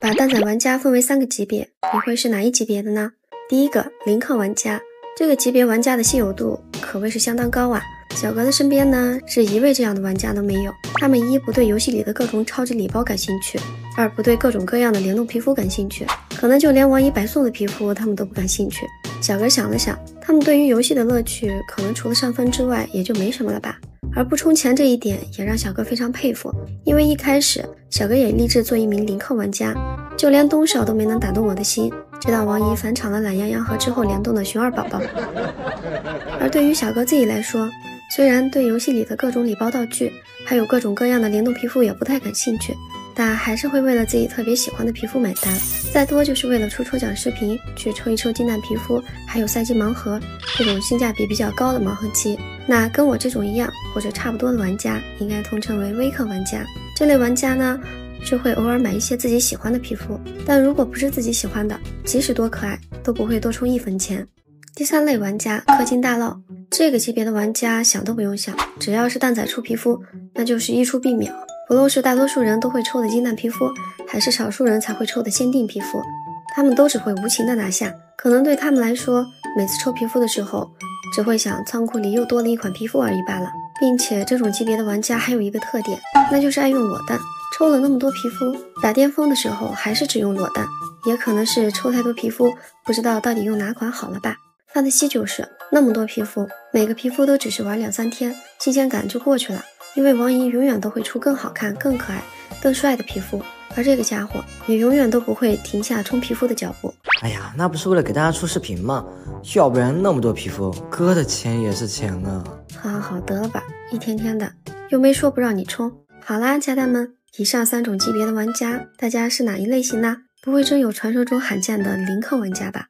把蛋仔玩家分为三个级别，你会是哪一级别的呢？第一个零氪玩家，这个级别玩家的稀有度可谓是相当高啊。小哥的身边呢，是一位这样的玩家都没有。他们一不对游戏里的各种超级礼包感兴趣，二不对各种各样的联动皮肤感兴趣，可能就连王一白送的皮肤他们都不感兴趣。小哥想了想，他们对于游戏的乐趣，可能除了上分之外，也就没什么了吧。而不充钱这一点，也让小哥非常佩服。因为一开始，小哥也立志做一名零氪玩家，就连东少都没能打动我的心。直到王姨返场了懒羊羊和之后联动的熊二宝宝。而对于小哥自己来说，虽然对游戏里的各种礼包道具，还有各种各样的联动皮肤也不太感兴趣，但还是会为了自己特别喜欢的皮肤买单，再多就是为了出抽奖视频去抽一抽金蛋皮肤，还有赛季盲盒这种性价比比较高的盲盒机。那跟我这种一样或者差不多的玩家，应该统称为微氪玩家。这类玩家呢，是会偶尔买一些自己喜欢的皮肤，但如果不是自己喜欢的，即使多可爱，都不会多充一分钱。第三类玩家，氪金大佬。这个级别的玩家想都不用想，只要是蛋仔出皮肤，那就是一出必秒。不论是大多数人都会抽的金蛋皮肤，还是少数人才会抽的限定皮肤，他们都只会无情的拿下。可能对他们来说，每次抽皮肤的时候，只会想仓库里又多了一款皮肤而已罢了。并且这种级别的玩家还有一个特点，那就是爱用裸蛋。抽了那么多皮肤，打巅峰的时候还是只用裸蛋，也可能是抽太多皮肤，不知道到底用哪款好了吧。范特西就是那么多皮肤，每个皮肤都只是玩两三天，新鲜感就过去了。因为王姨永远都会出更好看、更可爱、更帅的皮肤，而这个家伙也永远都不会停下冲皮肤的脚步。哎呀，那不是为了给大家出视频吗？要不然那么多皮肤，哥的钱也是钱啊！好好好，得了吧，一天天的，又没说不让你充。好啦，家蛋们，以上三种级别的玩家，大家是哪一类型呢？不会真有传说中罕见的零氪玩家吧？